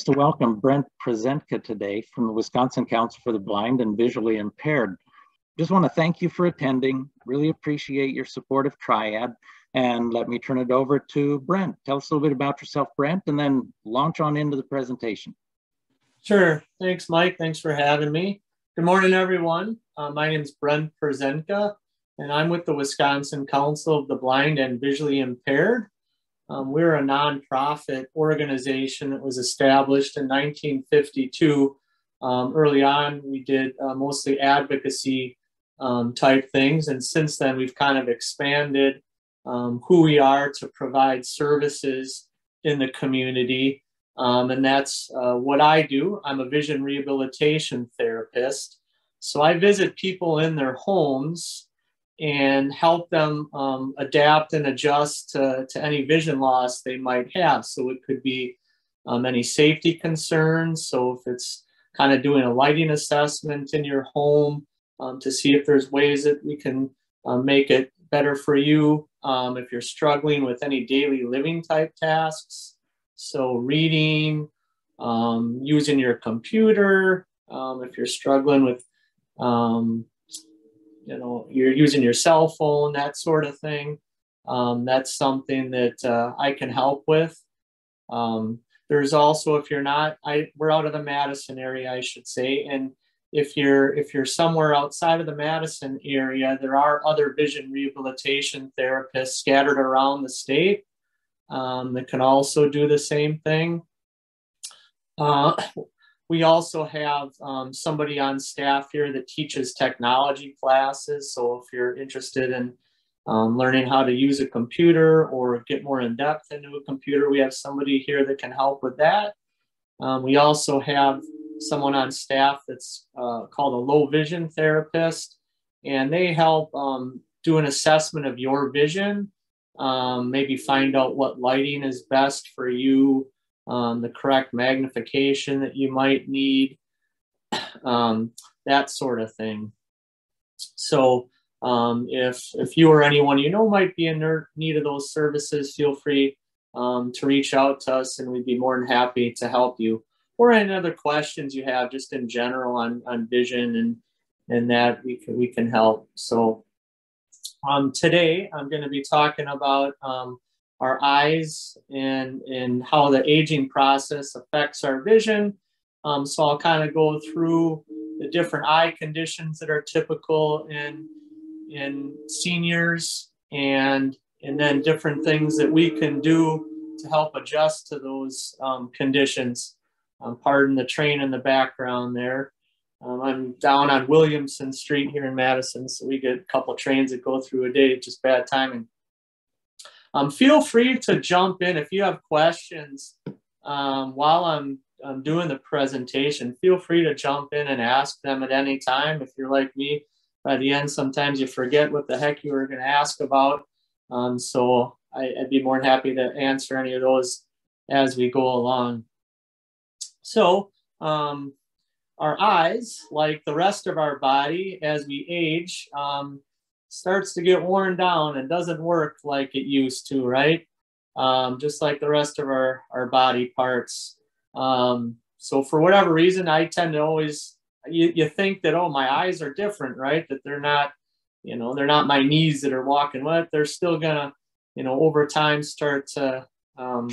pleased to welcome Brent Perzentka today from the Wisconsin Council for the Blind and Visually Impaired. Just want to thank you for attending. Really appreciate your support of Triad. And let me turn it over to Brent. Tell us a little bit about yourself, Brent, and then launch on into the presentation. Sure. Thanks, Mike. Thanks for having me. Good morning, everyone. Uh, my name is Brent Perzentka, and I'm with the Wisconsin Council of the Blind and Visually Impaired. Um, we're a nonprofit organization that was established in 1952. Um, early on, we did uh, mostly advocacy um, type things, and since then, we've kind of expanded um, who we are to provide services in the community. Um, and that's uh, what I do. I'm a vision rehabilitation therapist. So I visit people in their homes and help them um, adapt and adjust to, to any vision loss they might have. So it could be um, any safety concerns. So if it's kind of doing a lighting assessment in your home um, to see if there's ways that we can uh, make it better for you. Um, if you're struggling with any daily living type tasks, so reading, um, using your computer, if you're struggling with you know you're using your cell phone that sort of thing. Um, that's something that uh, i can help with. Um, there's also if you're not i we're out of the madison area i should say. And if you're if you're somewhere outside of the madison area there are other vision rehabilitation therapists scattered around the state um, that can also do the same thing. Uh, we also have um, somebody on staff here that teaches technology classes. So if you're interested in um, learning how to use a computer or get more in depth into a computer, we have somebody here that can help with that. Um, we also have someone on staff that's uh, called a low vision therapist, and they help um, do an assessment of your vision, um, maybe find out what lighting is best for you um, the correct magnification that you might need, um, that sort of thing. So um, if, if you or anyone you know might be in need of those services, feel free um, to reach out to us and we'd be more than happy to help you. Or any other questions you have just in general on, on vision and, and that we can, we can help. So um, today I'm going to be talking about um, our eyes and, and how the aging process affects our vision. Um, so I'll kind of go through the different eye conditions that are typical in, in seniors and, and then different things that we can do to help adjust to those um, conditions. Um, pardon the train in the background there. Um, I'm down on Williamson Street here in Madison, so we get a couple trains that go through a day, just bad timing. Um, feel free to jump in if you have questions um, while I'm, I'm doing the presentation. Feel free to jump in and ask them at any time. If you're like me, by the end, sometimes you forget what the heck you were going to ask about. Um, so I, would be more than happy to answer any of those as we go along. So um, our eyes, like the rest of our body, as we age, um, starts to get worn down and doesn't work like it used to, right? Um, just like the rest of our, our body parts. Um, so for whatever reason, I tend to always, you, you think that, oh, my eyes are different, right? That they're not, you know, they're not my knees that are walking with. They're still gonna, you know, over time start to um,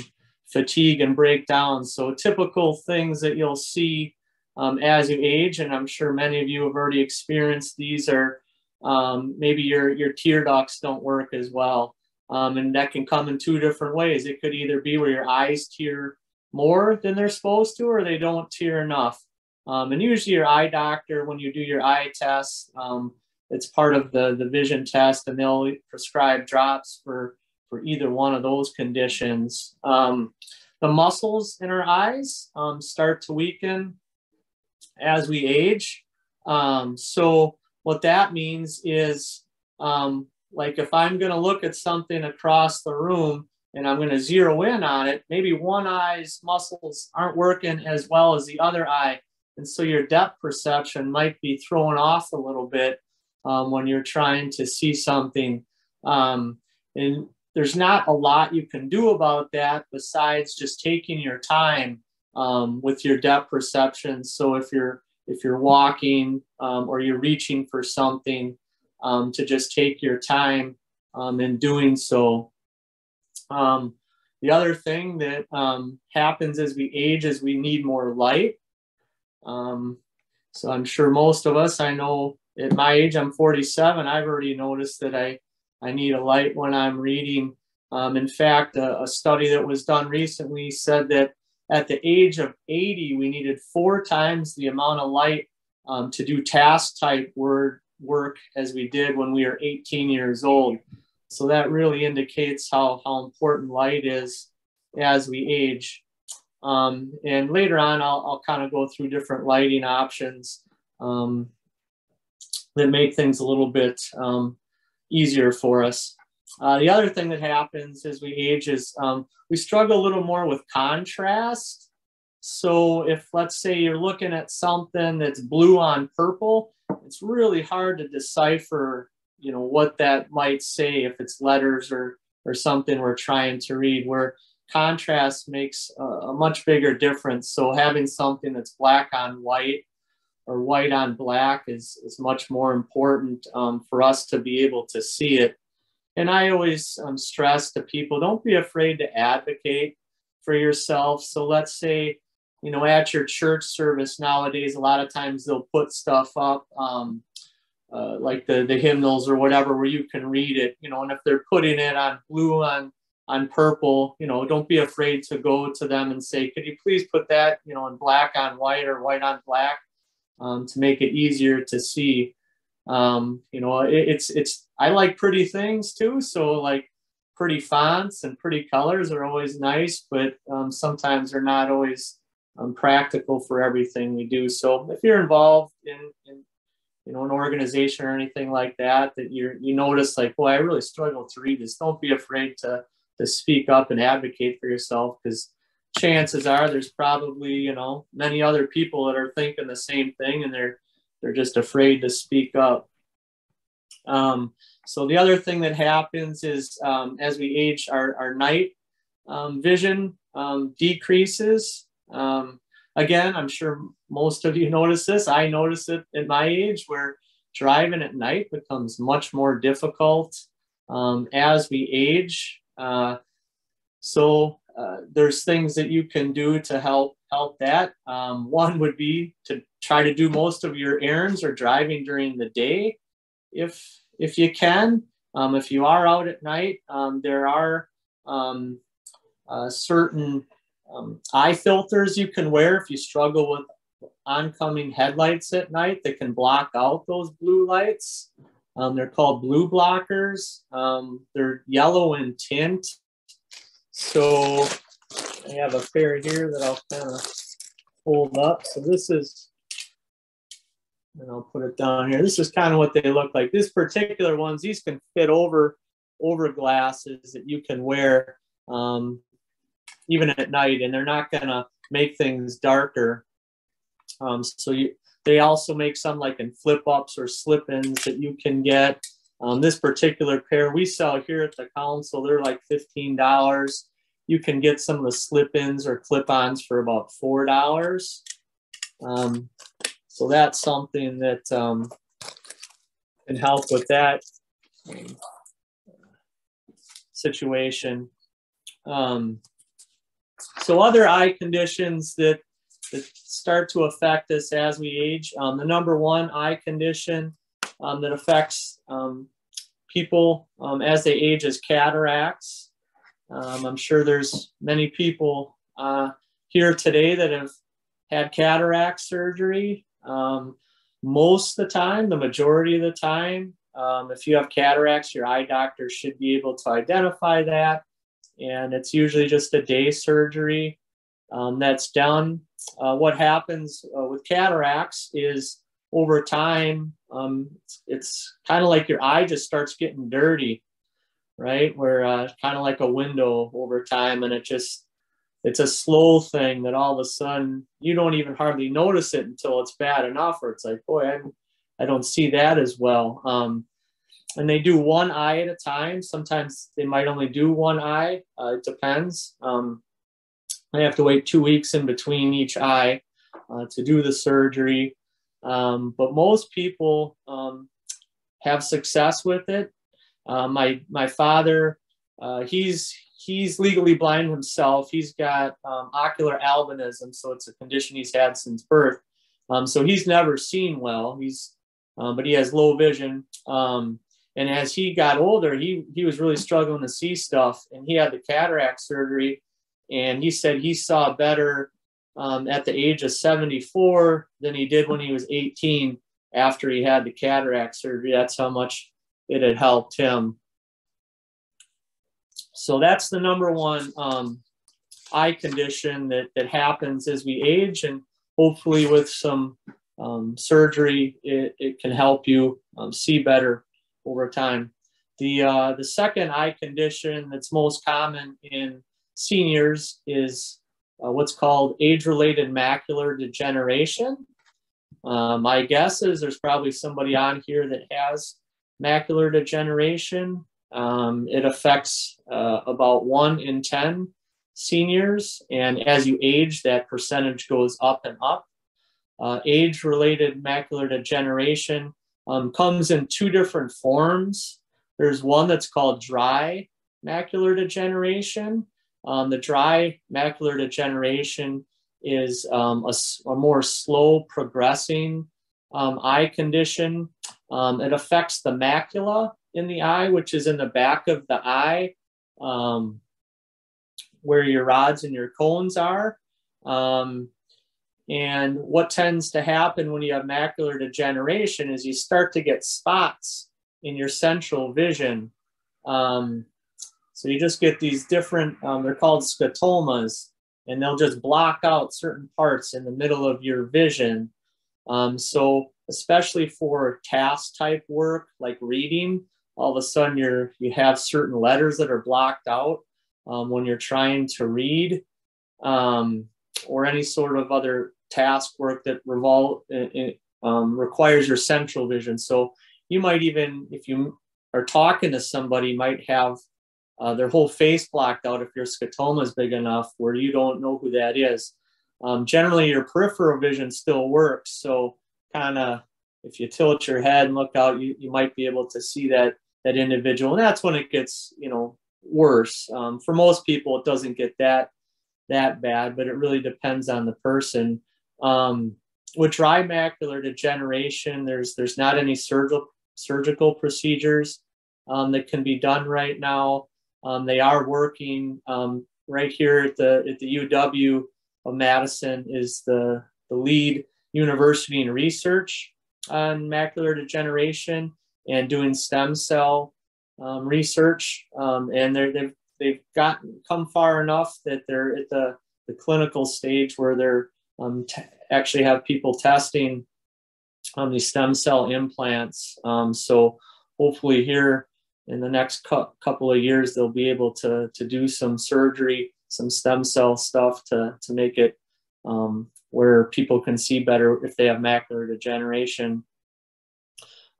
fatigue and break down. So typical things that you'll see um, as you age, and I'm sure many of you have already experienced these are um, maybe your your tear ducts don't work as well. Um, and that can come in two different ways. It could either be where your eyes tear more than they're supposed to or they don't tear enough. Um, and usually your eye doctor when you do your eye test um, it's part of the the vision test and they'll prescribe drops for for either one of those conditions. Um, the muscles in our eyes um, start to weaken as we age. So what that means is um, like if I'm going to look at something across the room and I'm going to zero in on it, maybe one eye's muscles aren't working as well as the other eye. And so your depth perception might be thrown off a little bit um, when you're trying to see something. Um, and there's not a lot you can do about that besides just taking your time um, with your depth perception. So if you're if you're walking um, or you're reaching for something, um, to just take your time um, in doing so. Um, the other thing that um, happens as we age is we need more light. So I'm sure most of us, I know at my age, I'm 47, I've already noticed that I, I need a light when I'm reading. In fact, a, a study that was done recently said that at the age of 80, we needed four times the amount of light um, to do task type word work as we did when we were 18 years old. So that really indicates how, how important light is as we age. Um, and later on, I'll, I'll kind of go through different lighting options um, that make things a little bit um, easier for us. Uh, the other thing that happens as we age is um, we struggle a little more with contrast. So if let's say you're looking at something that's blue on purple, it's really hard to decipher, you know, what that might say if it's letters or or something we're trying to read. Where contrast makes a, a much bigger difference. So having something that's black on white or white on black is is much more important um, for us to be able to see it. And I always um, stress to people, don't be afraid to advocate for yourself. So let's say you know, at your church service nowadays, a lot of times they'll put stuff up, um, uh, like the the hymnals or whatever, where you can read it. You know, and if they're putting it on blue on on purple, you know, don't be afraid to go to them and say, could you please put that, you know, in black on white or white on black, um, to make it easier to see. Um, you know, it, it's it's I like pretty things too, so like pretty fonts and pretty colors are always nice, but um, sometimes they're not always um, practical for everything we do. So if you're involved in, in you know an organization or anything like that that you you notice like boy I really struggle to read this don't be afraid to to speak up and advocate for yourself because chances are there's probably you know many other people that are thinking the same thing and they're they're just afraid to speak up um, so the other thing that happens is um, as we age our, our night um, vision um, decreases um, again, I'm sure most of you notice this. I notice it at my age where driving at night becomes much more difficult um, as we age. Uh, so uh, there's things that you can do to help help that. Um, one would be to try to do most of your errands or driving during the day, if if you can. Um, if you are out at night, um, there are um, uh, certain um, eye filters you can wear if you struggle with oncoming headlights at night that can block out those blue lights. Um, they're called blue blockers. Um, they're yellow in tint. So I have a pair here that I'll kind of hold up. So this is, and I'll put it down here. This is kind of what they look like. These particular ones, these can fit over over glasses that you can wear. Um, even at night, and they're not going to make things darker. Um, so you, they also make some like in flip ups or slip ins that you can get. Um, this particular pair we sell here at the council, they're like $15. You can get some of the slip ins or clip ons for about $4. Um, so that's something that um, can help with that situation. Um, so other eye conditions that, that start to affect us as we age, um, the number one eye condition um, that affects um, people um, as they age is cataracts. Um, I'm sure there's many people uh, here today that have had cataract surgery. Um, most of the time, the majority of the time, if you have cataracts, your eye doctor should be able to identify that and it's usually just a day surgery um, that's done. Uh, what happens uh, with cataracts is over time, um, it's, it's kind of like your eye just starts getting dirty, right? Where uh, kind of like a window over time, and it just it's a slow thing that all of a sudden you don't even hardly notice it until it's bad enough, or it's like, boy, I, I don't see that as well. Um, and they do one eye at a time. Sometimes they might only do one eye. Uh, it depends. Um, I have to wait two weeks in between each eye uh, to do the surgery. Um, but most people um, have success with it. Uh, my my father, uh, he's he's legally blind himself. He's got um, ocular albinism, so it's a condition he's had since birth. Um, so he's never seen well. He's uh, but he has low vision. Um, and as he got older, he he was really struggling to see stuff, and he had the cataract surgery. And he said he saw better um, at the age of 74 than he did when he was 18 after he had the cataract surgery. That's how much it had helped him. So that's the number one um, eye condition that, that happens as we age. And hopefully, with some um, surgery, it, it can help you um, see better over time. The, uh, the second eye condition that's most common in seniors is uh, what's called age-related macular degeneration. Uh, my guess is there's probably somebody on here that has macular degeneration. Um, it affects uh, about one in 10 seniors. And as you age, that percentage goes up and up. Uh, age related macular degeneration um, comes in two different forms. There's one that's called dry macular degeneration. Um, the dry macular degeneration is um, a, a, more slow progressing um, eye condition. Um, it affects the macula in the eye, which is in the back of the eye um, where your rods and your cones are. Um, and what tends to happen when you have macular degeneration is you start to get spots in your central vision. Um, so you just get these different, um, they're called scotomas, and they'll just block out certain parts in the middle of your vision. Um, so especially for task type work like reading, all of a sudden you're you have certain letters that are blocked out um, when you're trying to read um, or any sort of other task work that revolve it, um, requires your central vision. So you might even, if you are talking to somebody, might have uh, their whole face blocked out if your scotoma is big enough where you don't know who that is. Um, generally, your peripheral vision still works. So kind of if you tilt your head and look out, you, you might be able to see that that individual. And that's when it gets, you know, worse. Um, for most people, it doesn't get that that bad, but it really depends on the person. Um, with dry macular degeneration, there's there's not any surgical surgical procedures um, that can be done right now. Um, they are working um, right here at the at the UW of Madison is the the lead university in research on macular degeneration and doing stem cell um, research. Um, and they've they've gotten come far enough that they're at the the clinical stage where they're um, t- actually have people testing on these stem cell implants. Um, so hopefully here in the next cu- couple of years, they'll be able to, to do some surgery, some stem cell stuff to, to make it um, where people can see better if they have macular degeneration.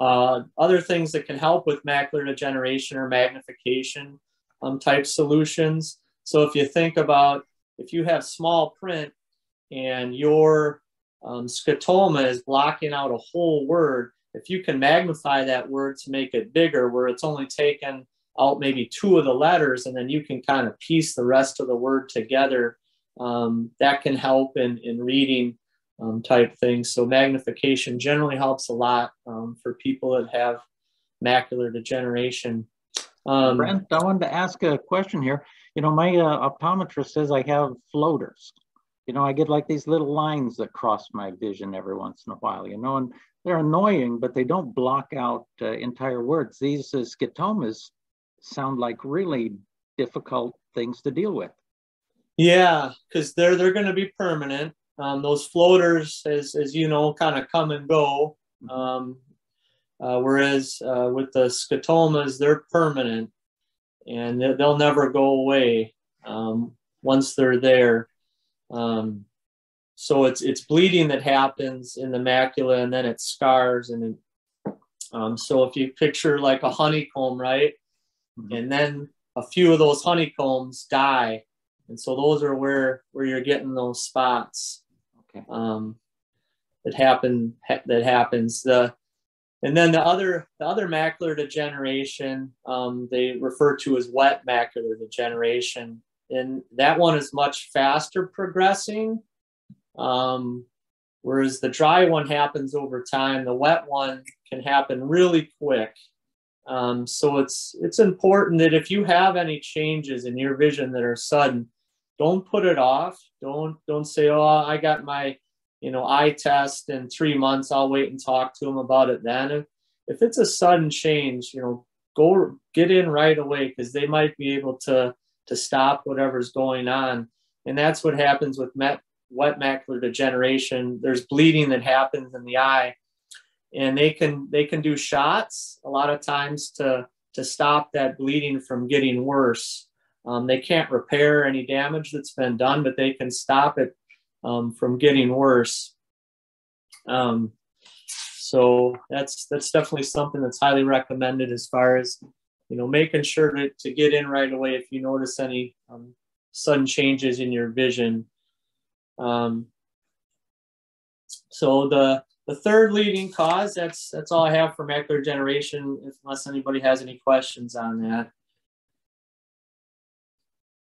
Uh, other things that can help with macular degeneration or magnification um, type solutions. So if you think about if you have small print and your um, scotoma is blocking out a whole word, if you can magnify that word to make it bigger, where it's only taken out maybe two of the letters, and then you can kind of piece the rest of the word together, um, that can help in, in reading um, type things. So magnification generally helps a lot um, for people that have macular degeneration. Um, Brent, I wanted to ask a question here. You know, my uh, optometrist says I have floaters you know, I get like these little lines that cross my vision every once in a while, you know, and they're annoying, but they don't block out uh, entire words. These uh, scotomas sound like really difficult things to deal with. Yeah, because they're they're going to be permanent. Um, those floaters, as as you know, kind of come and go. Mm-hmm. Um, uh, whereas uh, with the scotomas, they're permanent, and they'll never go away um, once they're there. Um, so it's it's bleeding that happens in the macula, and then it scars. And um, so if you picture like a honeycomb, right, mm-hmm. and then a few of those honeycombs die, and so those are where where you're getting those spots. Um, that happen ha- that happens. The and then the other the other macular degeneration um, they refer to as wet macular degeneration. And that one is much faster progressing. Um, whereas the dry one happens over time. The wet one can happen really quick. Um, so it's it's important that if you have any changes in your vision that are sudden don't put it off. Don't don't say oh i got my you know eye test in three months. I'll wait and talk to them about it then. If, if it's a sudden change you know go get in right away because they might be able to to stop whatever's going on. And that's what happens with met, wet macular degeneration. There's bleeding that happens in the eye. And they can they can do shots a lot of times to to stop that bleeding from getting worse um, they can't repair any damage that's been done but they can stop it um, from getting worse. Um, so that's that's definitely something that's highly recommended as far as you know making sure to, to get in right away if you notice any um, sudden changes in your vision. Um, so the the third leading cause that's that's all i have for macular degeneration unless anybody has any questions on that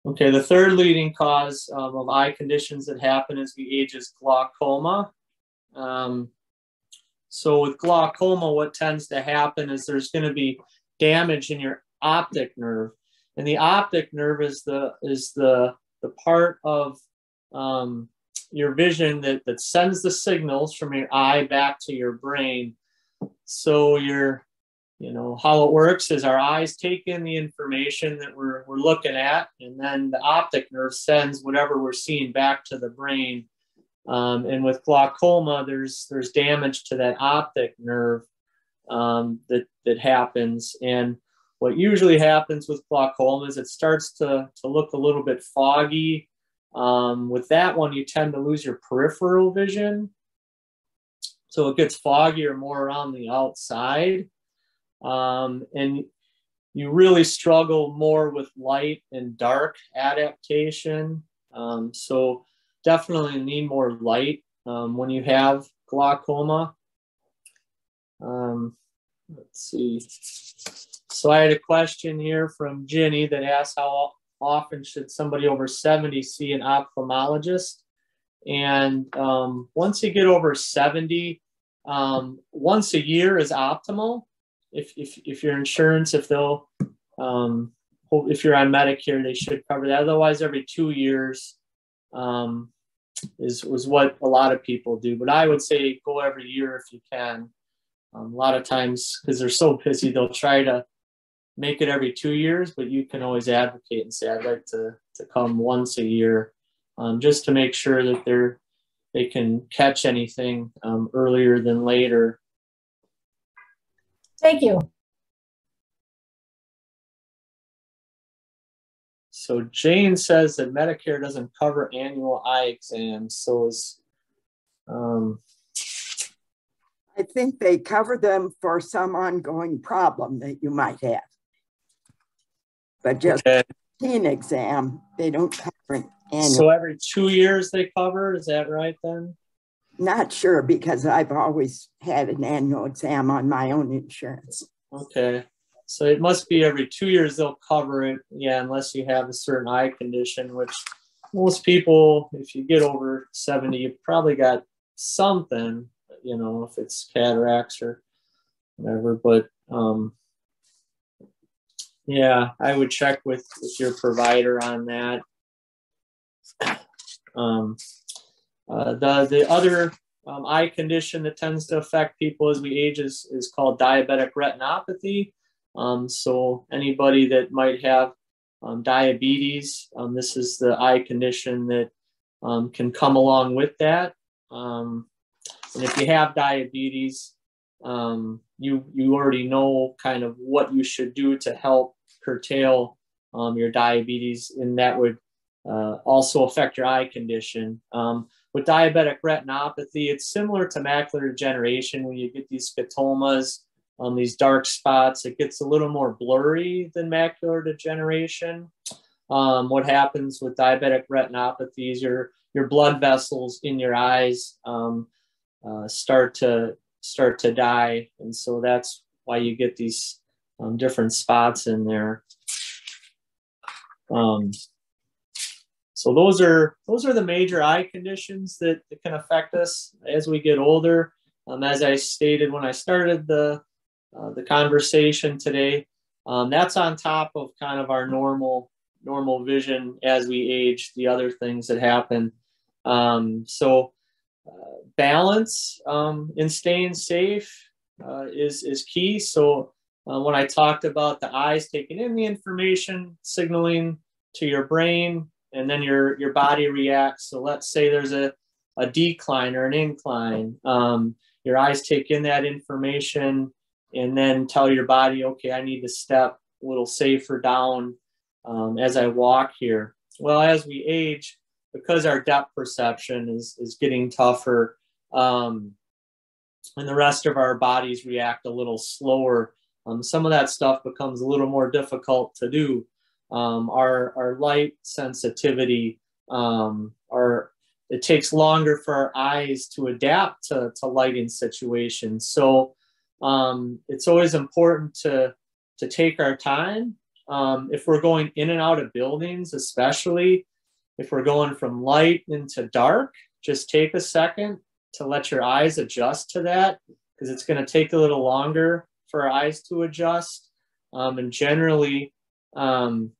okay the third leading cause um, of eye conditions that happen as we age is glaucoma um, so with glaucoma what tends to happen is there's going to be damage in your optic nerve and the optic nerve is the is the the part of um, your vision that, that sends the signals from your eye back to your brain. So your, you know, how it works is our eyes take in the information that we're, we're looking at, and then the optic nerve sends whatever we're seeing back to the brain. Um, and with glaucoma, there's there's damage to that optic nerve um, that that happens. And what usually happens with glaucoma is it starts to to look a little bit foggy um, with that one, you tend to lose your peripheral vision. So it gets foggier more around the outside. Um, and you really struggle more with light and dark adaptation. Um, so definitely need more light um, when you have glaucoma. Um, let's see. So I had a question here from Ginny that asked how often should somebody over 70 see an ophthalmologist. And um, once you get over 70, um, once a year is optimal. If, if, if your insurance, if they'll, um, if you're on Medicare, they should cover that. Otherwise, every two years um, is, was what a lot of people do. But I would say go every year if you can. Um, a lot of times, because they're so busy, they'll try to make it every two years, but you can always advocate and say, I'd like to, to come once a year um, just to make sure that they're, they can catch anything um, earlier than later. Thank you. So Jane says that Medicare doesn't cover annual eye exams. So is, um, I think they cover them for some ongoing problem that you might have. But just okay. an exam, they don't cover annual. So every two years they cover, is that right then? Not sure because I've always had an annual exam on my own insurance. Okay. So it must be every two years they'll cover it. Yeah, unless you have a certain eye condition, which most people, if you get over 70, you've probably got something, you know, if it's cataracts or whatever. But um, yeah, I would check with, with your provider on that. Um, uh, the the other um, eye condition that tends to affect people as we age is, is called diabetic retinopathy. Um, so anybody that might have um, diabetes, um, this is the eye condition that um, can come along with that. Um, and if you have diabetes, you you already know kind of what you should do to help curtail your diabetes, and that would uh, also affect your eye condition. Um, with diabetic retinopathy, it's similar to macular degeneration when you get these scotomas, um, these dark spots. It gets a little more blurry than macular degeneration. um, what happens with diabetic retinopathies, your, your blood vessels in your eyes um, uh, start to start to die. And so that's why you get these um, different spots in there. So those are those are the major eye conditions that, that can affect us as we get older. Um, as I stated when I started the uh, the conversation today, um, that's on top of kind of our normal normal vision as we age. The other things that happen. Um, so uh, balance um, in staying safe uh, is is key. So uh, when I talked about the eyes taking in the information, signaling to your brain, and then your your body reacts. So let's say there's a a decline or an incline. Um, your eyes take in that information and then tell your body, okay, I need to step a little safer down um, as I walk here. Well, as we age, because our depth perception is, is getting tougher um, and the rest of our bodies react a little slower, um, some of that stuff becomes a little more difficult to do. Um, our, our light sensitivity, um, our, it takes longer for our eyes to adapt to, to lighting situations. So um, it's always important to, to take our time. Um, if we're going in and out of buildings, especially if we're going from light into dark, just take a second to let your eyes adjust to that because it's going to take a little longer for our eyes to adjust. Um, and generally, um,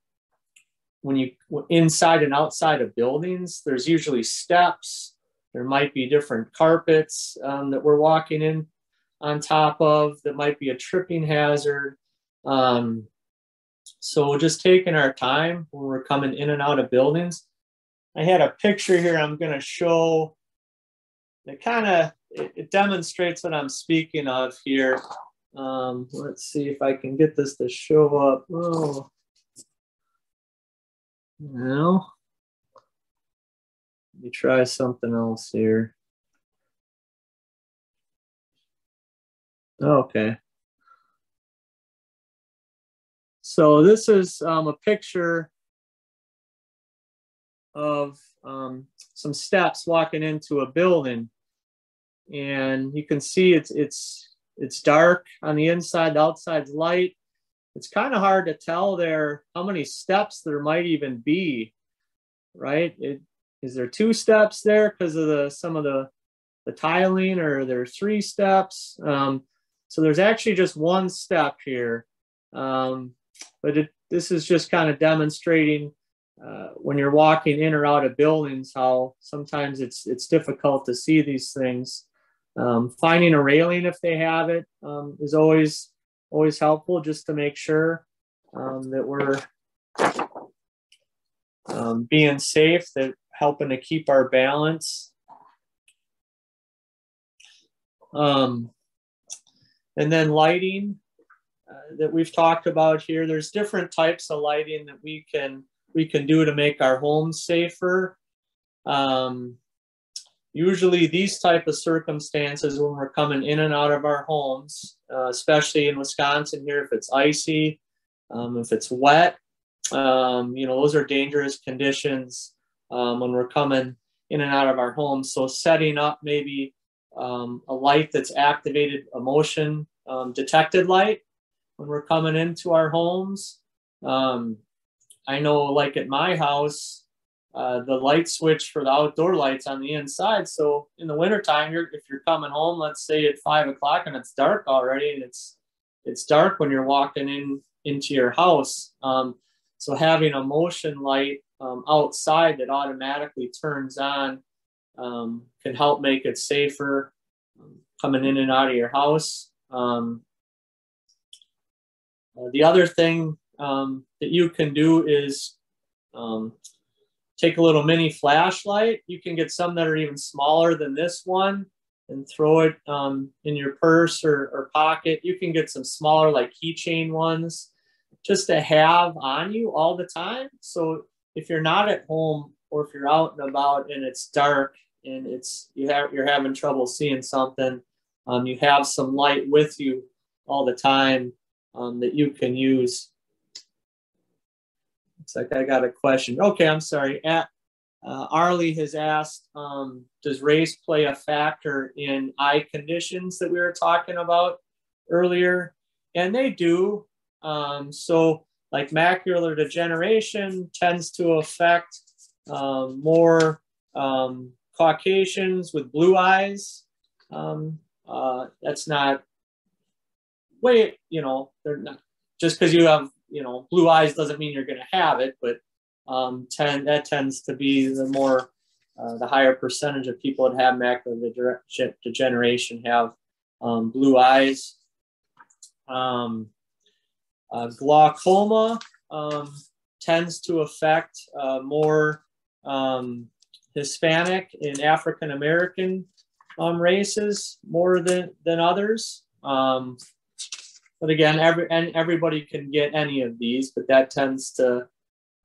when you inside and outside of buildings, there's usually steps. There might be different carpets um, that we're walking in on top of that might be a tripping hazard. Um, so just taking our time when we're coming in and out of buildings. I had a picture here I'm going to show that kind of it, it, demonstrates what I'm speaking of here. Um, let's see if I can get this to show up. Oh, no. Let me try something else here. Okay. So this is um, a picture of um, some steps walking into a building, and you can see it's it's it's dark on the inside. The outside's light. It's kind of hard to tell there how many steps there might even be, right? It, is there two steps there because of the some of the the tiling, or there three steps? Um, so there's actually just one step here. Um, but it, this is just kind of demonstrating uh, when you're walking in or out of buildings how sometimes it's it's difficult to see these things. Um, finding a railing if they have it um, is always always helpful just to make sure um, that we're um, being safe, that helping to keep our balance. Um, and then lighting uh, that we've talked about here. There's different types of lighting that we can we can do to make our homes safer. Um, usually these type of circumstances when we're coming in and out of our homes, uh, especially in Wisconsin here, if it's icy, um, if it's wet, um, you know, those are dangerous conditions um, when we're coming in and out of our homes. So setting up maybe um, a light that's activated emotion um, detected light when we're coming into our homes. Um, I know, like at my house, uh, the light switch for the outdoor lights on the inside. So in the wintertime, you're, if you're coming home, let's say at five o'clock and it's dark already, and it's it's dark when you're walking in into your house. Um, so having a motion light um, outside that automatically turns on um, can help make it safer um, coming in and out of your house. Um, uh, the other thing um, that you can do is take a little mini flashlight. You can get some that are even smaller than this one and throw it um, in your purse or, or, pocket. You can get some smaller like keychain ones just to have on you all the time. So if you're not at home or if you're out and about and it's dark and it's you have you're having trouble seeing something, um, you have some light with you all the time um, that you can use. Looks like I got a question. Okay, I'm sorry. At, uh, Arlie has asked, um, does race play a factor in eye conditions that we were talking about earlier? And they do. Um, so like macular degeneration tends to affect um, more um, Caucasians with blue eyes. Um, uh, that's not way, you know, they're not just because you have, you know, blue eyes doesn't mean you're going to have it, but um, tend, that tends to be the more, uh, the higher percentage of people that have macular degeneration have um, blue eyes. Um, uh, glaucoma um, tends to affect uh, more um, Hispanic and African American um, races more than, than others. But again, every, and everybody can get any of these, but that tends to,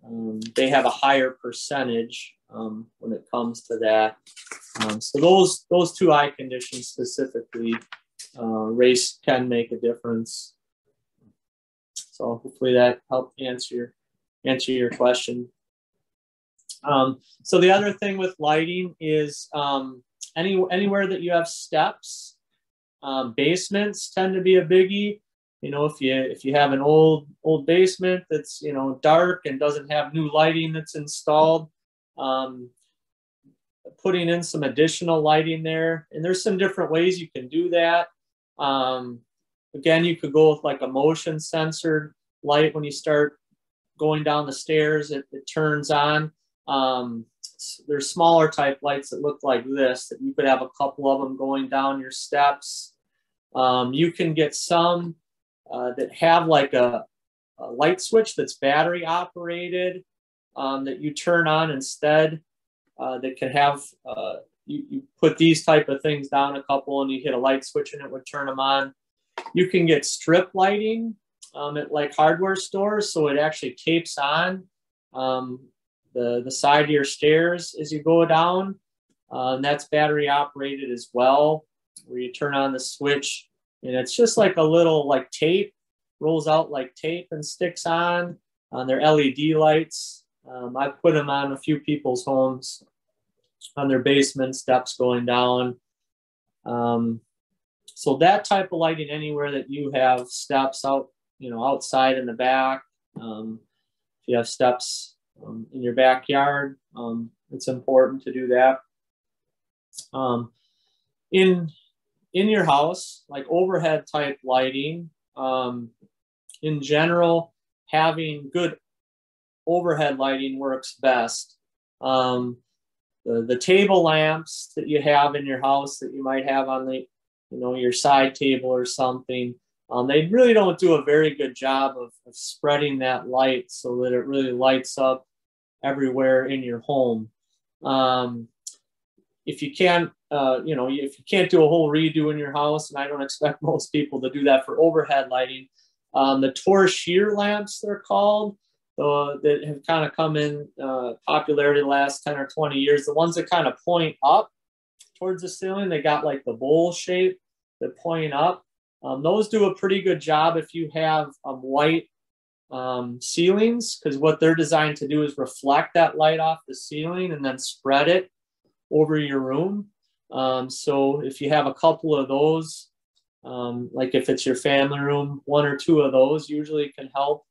um, they have a higher percentage um, when it comes to that. Um, so those, those two eye conditions specifically, uh, race can make a difference. So hopefully that helped answer your, answer your question. Um, so the other thing with lighting is um, any anywhere that you have steps, um, basements tend to be a biggie. You know, if you if you have an old old basement that's you know dark and doesn't have new lighting that's installed, um, putting in some additional lighting there, and there's some different ways you can do that. Um, again, you could go with like a motion sensor light when you start going down the stairs. It, it turns on. Um, there's smaller type lights that look like this that you could have a couple of them going down your steps. Um, you can get some uh, that have like a, a, light switch that's battery operated um, that you turn on instead uh, that can have uh, you, you put these type of things down a couple and you hit a light switch and it would turn them on. You can get strip lighting um, at like hardware stores so it actually tapes on. Um, the, the side of your stairs as you go down. Uh, and that's battery operated as well, where you turn on the switch and it's just like a little like tape, rolls out like tape and sticks on on their LED lights. Um, I put them on a few people's homes on their basement steps going down. Um, so that type of lighting anywhere that you have steps out, you know, outside in the back. Um, if you have steps um, in your backyard. Um, it's important to do that. Um, in in your house, like overhead type lighting, um, in general, having good overhead lighting works best. Um, the, the table lamps that you have in your house that you might have on the, you know, your side table or something, um, they really don't do a very good job of, of, spreading that light so that it really lights up everywhere in your home. Um, if you can't, uh, you know, if you can't do a whole redo in your house, and I don't expect most people to do that for overhead lighting, um, the torchiere lamps, they're called, uh, that have kind of come in uh, popularity the last 10 or 20 years. The ones that kind of point up towards the ceiling, they got like the bowl shape that point up. Um, those do a pretty good job if you have um, white um, ceilings because what they're designed to do is reflect that light off the ceiling and then spread it over your room. Um, so if you have a couple of those, um, like if it's your family room, one or two of those usually can help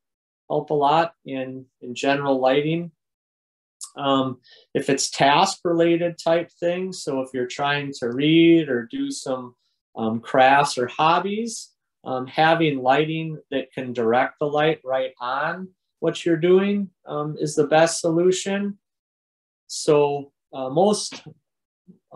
help a lot in in general lighting. Um, if it's task related type things, so if you're trying to read or do some um, crafts or hobbies, um, having lighting that can direct the light right on what you're doing um, is the best solution. So uh, most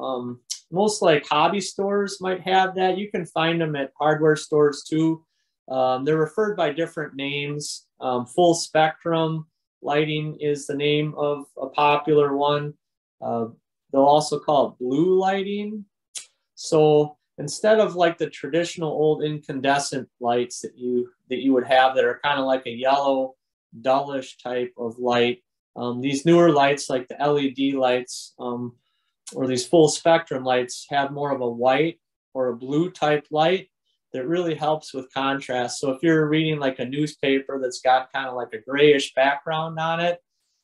um, most like hobby stores might have that. You can find them at hardware stores too. Um, they're referred by different names. Um, full spectrum lighting is the name of a popular one. Uh, they'll also call it blue lighting. So instead of like the traditional old incandescent lights that you that you would have that are kind of like a yellow dullish type of light um, these newer lights like the led lights um, or these full spectrum lights have more of a white or a blue type light that really helps with contrast. So if you're reading like a newspaper that's got kind of like a grayish background on it,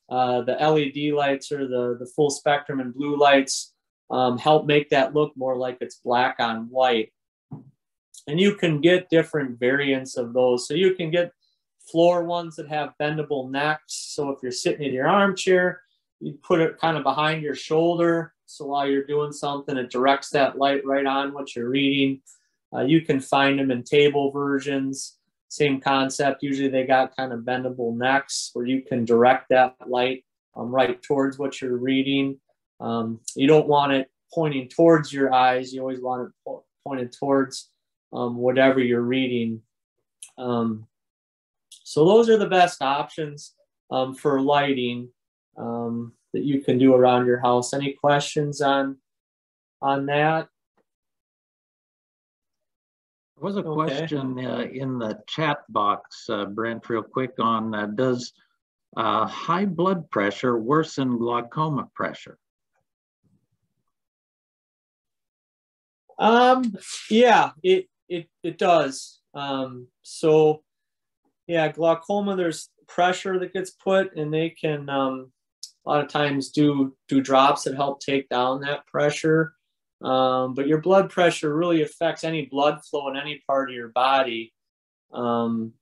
uh, the LED lights or the, the full spectrum and blue lights um, help make that look more like it's black on white. And you can get different variants of those. So you can get floor ones that have bendable necks. So if you're sitting in your armchair, you put it kind of behind your shoulder. So while you're doing something, it directs that light right on what you're reading. Uh, you can find them in table versions. Same concept. Usually they got kind of bendable necks where you can direct that light um, right towards what you're reading. Um, you don't want it pointing towards your eyes. You always want it po- pointed towards um, whatever you're reading. Um, so those are the best options um, for lighting um, that you can do around your house. Any questions on on that? There was a question uh, in the chat box, uh, Brent, real quick on uh, does uh, high blood pressure worsen glaucoma pressure? Um, yeah, it it it does. Um, so yeah, glaucoma. There's pressure that gets put, and they can um, a lot of times do do drops that help take down that pressure. Um, but your blood pressure really affects any blood flow in any part of your body. Um,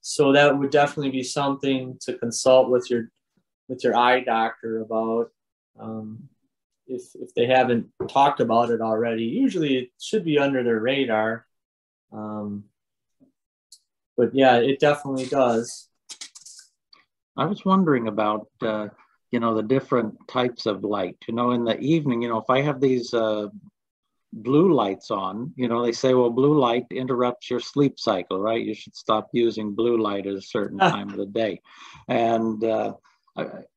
so that would definitely be something to consult with your with your eye doctor about. Um, if if they haven't talked about it already, usually it should be under their radar. Um, but yeah, it definitely does. I was wondering about uh, you know, the different types of light. You know, in the evening, you know, if I have these uh, blue lights on, you know, they say, well, blue light interrupts your sleep cycle, right? You should stop using blue light at a certain time of the day. And uh,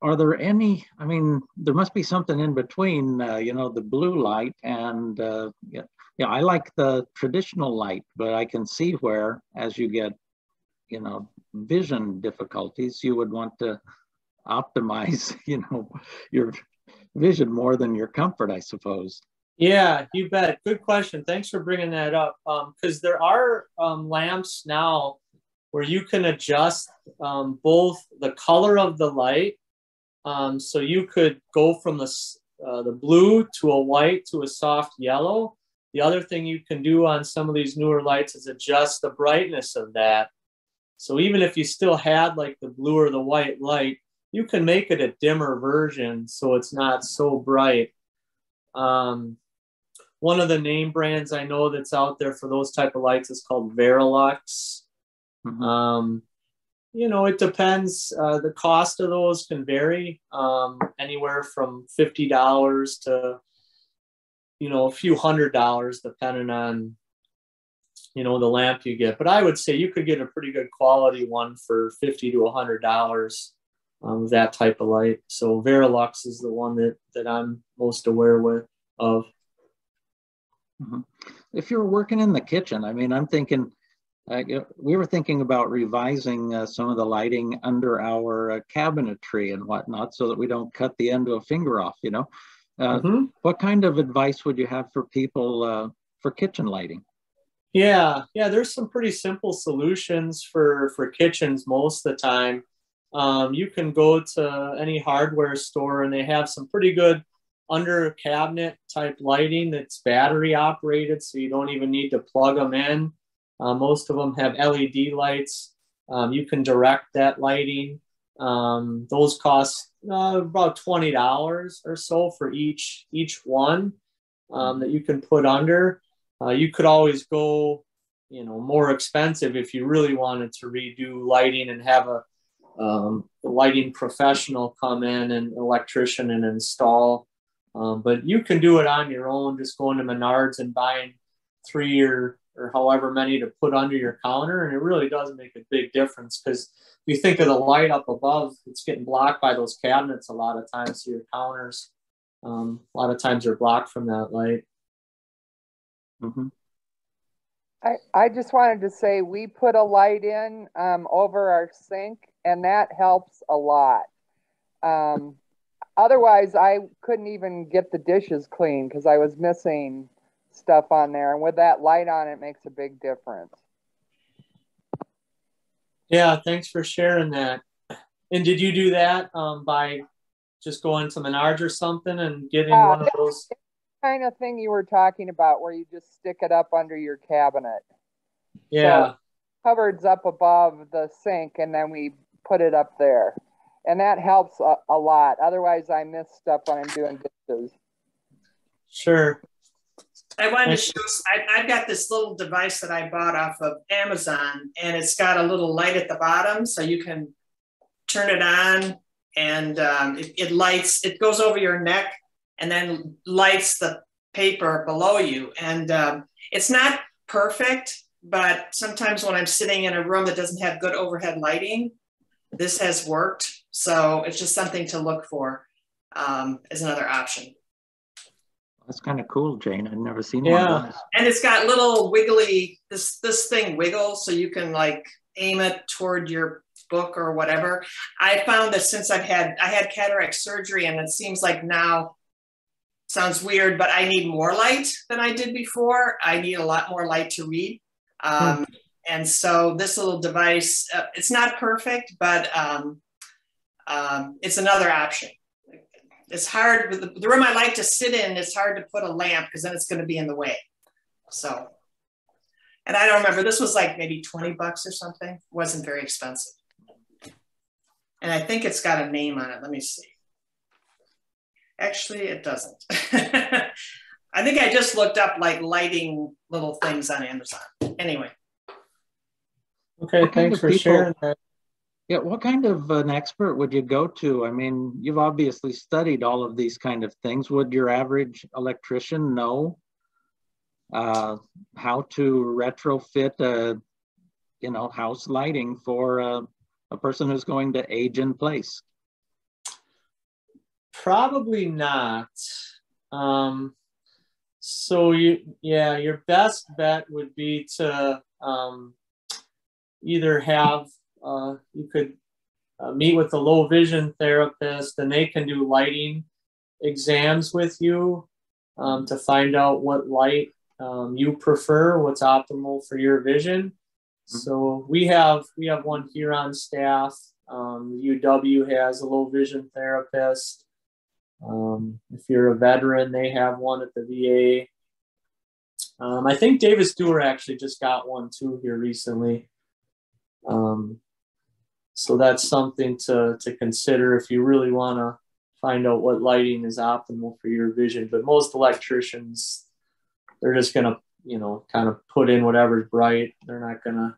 are there any, I mean, there must be something in between, uh, you know, the blue light and, uh, yeah, yeah, I like the traditional light, but I can see where as you get, you know, vision difficulties, you would want to optimize, you know, your vision more than your comfort, I suppose. Yeah, you bet. Good question. Thanks for bringing that up. Because um, there are um, lamps now where you can adjust um, both the color of the light. Um, so you could go from the, uh, the blue to a white to a soft yellow. The other thing you can do on some of these newer lights is adjust the brightness of that. So even if you still had like the blue or the white light, you can make it a dimmer version so it's not so bright. Um, one of the name brands I know that's out there for those type of lights is called Verilux. Mm-hmm. Um, you know, it depends. Uh, the cost of those can vary um, anywhere from fifty dollars to you know a few hundred dollars, depending on you know the lamp you get. But I would say you could get a pretty good quality one for fifty to a hundred dollars um, that type of light. So Verilux is the one that that I'm most aware with of. Mm-hmm. If you're working in the kitchen, I mean, I'm thinking uh, we were thinking about revising uh, some of the lighting under our uh, cabinetry and whatnot, so that we don't cut the end of a finger off. You know, uh, mm-hmm. what kind of advice would you have for people uh, for kitchen lighting? Yeah, yeah, there's some pretty simple solutions for for kitchens most of the time. Um, you can go to any hardware store and they have some pretty good under cabinet type lighting that's battery operated, so you don't even need to plug them in. Uh, most of them have LED lights. Um, you can direct that lighting. Um, those cost uh, about twenty dollars or so for each each one um, that you can put under. Uh, you could always go, you know, more expensive if you really wanted to redo lighting and have a um, lighting professional come in and electrician and install. Um, but you can do it on your own, just going to Menards and buying three or, or however many to put under your counter. And it really does make a big difference because you think of the light up above, it's getting blocked by those cabinets a lot of times. So your counters, um, a lot of times are blocked from that light. Mm-hmm. I, I just wanted to say we put a light in um, over our sink and that helps a lot. Um, otherwise, I couldn't even get the dishes clean because I was missing stuff on there. And with that light on, it makes a big difference. Yeah, thanks for sharing that. And did you do that um, by just going to Menards or something and getting uh, one of those? Kind of thing you were talking about, where you just stick it up under your cabinet. Yeah. So cupboard's up above the sink, and then we put it up there, and that helps a, a lot. Otherwise, I miss stuff when I'm doing dishes. Sure. I wanted to show, I, have got this little device that I bought off of Amazon and it's got a little light at the bottom so you can turn it on and um, it, it, lights, it goes over your neck and then lights the paper below you. And um, it's not perfect, but sometimes when I'm sitting in a room that doesn't have good overhead lighting, this has worked. So it's just something to look for um, as another option. That's kind of cool, Jane. I've never seen yeah. one. And it's got little wiggly. This this thing wiggles, so you can like aim it toward your book or whatever. I found that since I've had I had cataract surgery, and it seems like now sounds weird, but I need more light than I did before. I need a lot more light to read. Um, hmm. And so this little device, uh, it's not perfect, but um, um, it's another option it's hard, the, the room I like to sit in. It's hard to put a lamp because then it's going to be in the way. So, and I don't remember. This was like maybe twenty bucks or something. It wasn't very expensive. And I think it's got a name on it. Let me see. Actually, it doesn't. I think I just looked up like lighting little things on Amazon. Anyway. Okay, thanks for people, sharing that. Yeah, what kind of an expert would you go to? I mean, you've obviously studied all of these kind of things. Would your average electrician know uh, how to retrofit a, you know, house lighting for a, a person who's going to age in place? Probably not. Um, so you, yeah, your best bet would be to um, either have uh, you could uh, meet with a low vision therapist and they can do lighting exams with you um, to find out what light um, you prefer, what's optimal for your vision. Mm-hmm. So we have we have one here on staff. Um, UW has a low vision therapist. Um, if you're a veteran, they have one at the VA. Um, I think Davis Stewart actually just got one too here recently. Um, so that's something to, to consider if you really want to find out what lighting is optimal for your vision. But most electricians, they're just going to, you know, kind of put in whatever's bright. They're not going to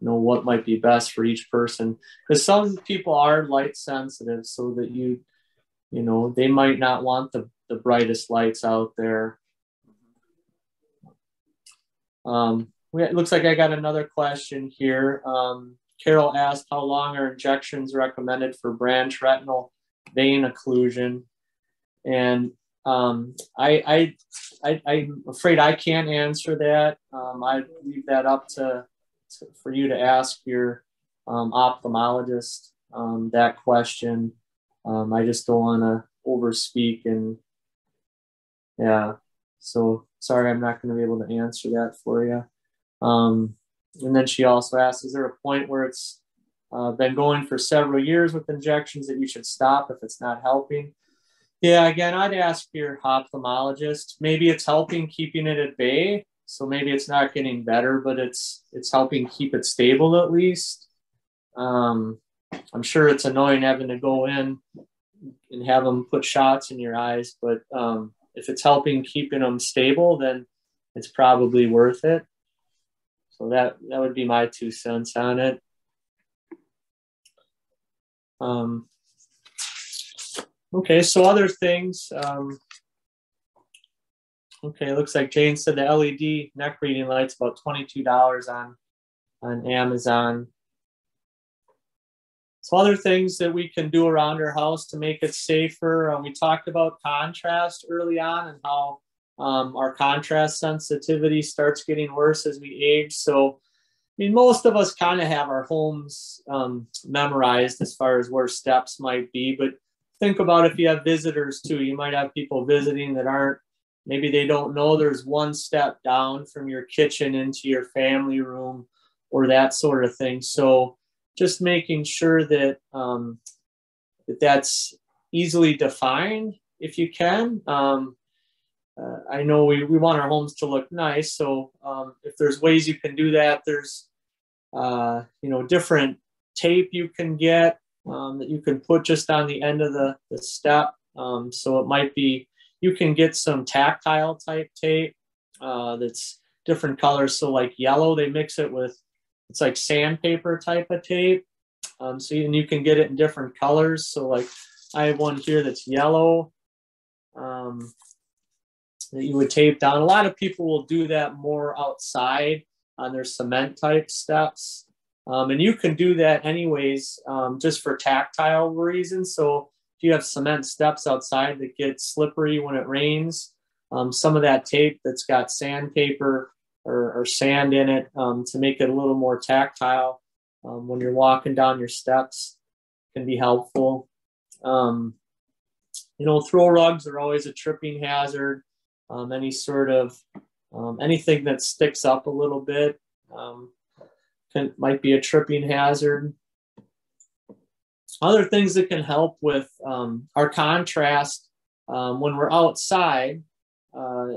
know what might be best for each person because some people are light sensitive so that you, you know, they might not want the, the brightest lights out there. Um, we, it looks like I got another question here. Um, Carol asked how long are injections recommended for branch retinal vein occlusion? And um, I, I, I, am afraid I can't answer that. Um, I leave that up to, to, for you to ask your um, ophthalmologist um, that question. Um, I just don't want to overspeak and yeah. So sorry, I'm not going to be able to answer that for you. Um, and then she also asked, is there a point where it's uh, been going for several years with injections that you should stop if it's not helping? Yeah, again, I'd ask your ophthalmologist. Maybe it's helping keeping it at bay. So maybe it's not getting better, but it's it's helping keep it stable at least. Um, I'm sure it's annoying having to go in and have them put shots in your eyes, but um, if it's helping keeping them stable, then it's probably worth it. So that that would be my two cents on it. Um, okay, so other things. Um, okay, it looks like Jane said the LED neck reading light's about twenty-two dollars on on Amazon. So other things that we can do around our house to make it safer. Uh, we talked about contrast early on and how um, our contrast sensitivity starts getting worse as we age. So, I mean, most of us kind of have our homes um, memorized as far as where steps might be, but think about if you have visitors too. You might have people visiting that aren't maybe they don't know there's one step down from your kitchen into your family room or that sort of thing. So just making sure that um, that that's easily defined if you can. Um, uh, I know we, we want our homes to look nice, so um, if there's ways you can do that, there's uh, you know different tape you can get um, that you can put just on the end of the, the step. Um, so it might be you can get some tactile type tape uh, that's different colors. So like yellow, they mix it with it's like sandpaper type of tape. Um, so and you can get it in different colors. So like I have one here that's yellow um, that you would tape down. A lot of people will do that more outside on their cement type steps. Um, and you can do that anyways, um, just for tactile reasons. So if you have cement steps outside that get slippery when it rains, um, some of that tape that's got sandpaper or, or sand in it um, to make it a little more tactile um, when you're walking down your steps can be helpful. Um, you know, throw rugs are always a tripping hazard. Um, any sort of um, anything that sticks up a little bit um, can, might be a tripping hazard. Other things that can help with our contrast when we're outside uh,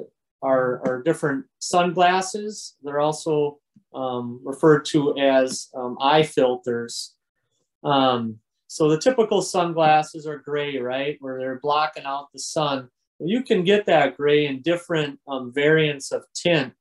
are, different sunglasses. They're also um, referred to as um, eye filters. Um, so the typical sunglasses are gray, right, where they're blocking out the sun. Well, you can get that gray in different um, variants of tint.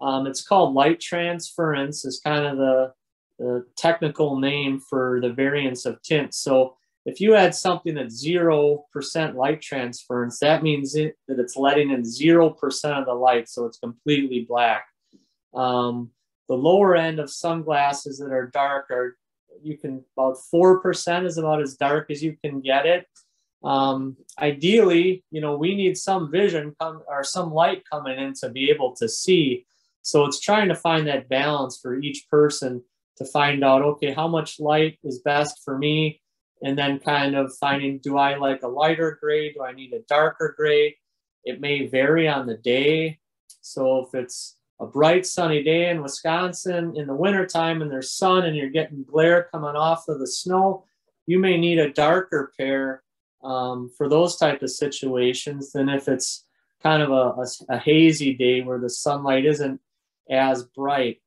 Um, it's called light transference, is kind of the, the technical name for the variants of tint. So if you had something that's 0% light transference, that means it, that it's letting in 0% of the light, so it's completely black. Um, the lower end of sunglasses that are dark are, you can, about 4% is about as dark as you can get it. Um, ideally, you know, we need some vision come or some light coming in to be able to see. So it's trying to find that balance for each person to find out, okay, how much light is best for me? And then kind of finding do I like a lighter gray? Do I need a darker gray? It may vary on the day. So if it's a bright sunny day in Wisconsin in the wintertime and there's sun and you're getting glare coming off of the snow, you may need a darker pair um, for those type of situations than if it's kind of a, a, a hazy day where the sunlight isn't as bright.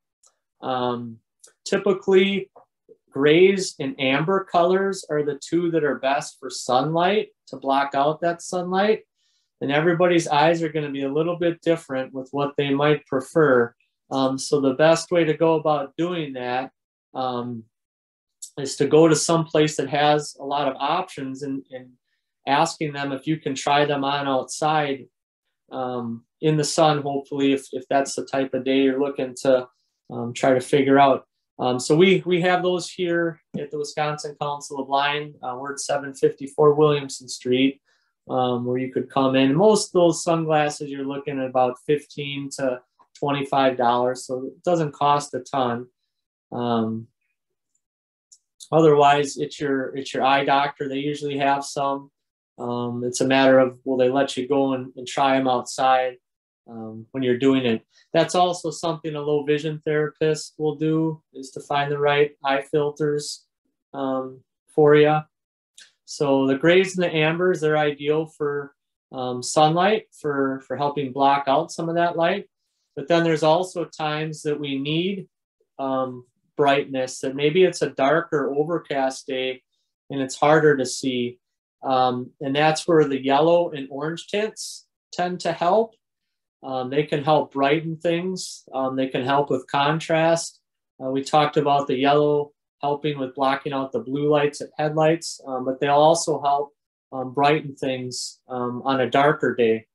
Um, typically, Grays and amber colors are the two that are best for sunlight to block out that sunlight. And everybody's eyes are going to be a little bit different with what they might prefer. Um, so the best way to go about doing that um, is to go to some place that has a lot of options and, and asking them if you can try them on outside um, in the sun, hopefully, if, if that's the type of day you're looking to um, try to figure out. Um, so we we have those here at the Wisconsin Council of Blind. Uh, we're at 754 Williamson Street, um, where you could come in. Most of those sunglasses you're looking at about 15 to 25 dollars, so it doesn't cost a ton. Um, otherwise, it's your it's your eye doctor. They usually have some. Um, it's a matter of will they let you go and, and try them outside um, when you're doing it. That's also something a low vision therapist will do is to find the right eye filters um, for you. So the grays and the ambers, they're ideal for um, sunlight, for, for helping block out some of that light. But then there's also times that we need um, brightness, that maybe it's a darker overcast day and it's harder to see. Um, and that's where the yellow and orange tints tend to help. Um, they can help brighten things. Um, they can help with contrast. Uh, we talked about the yellow helping with blocking out the blue lights at headlights, um, but they'll also help um, brighten things um, on a darker day.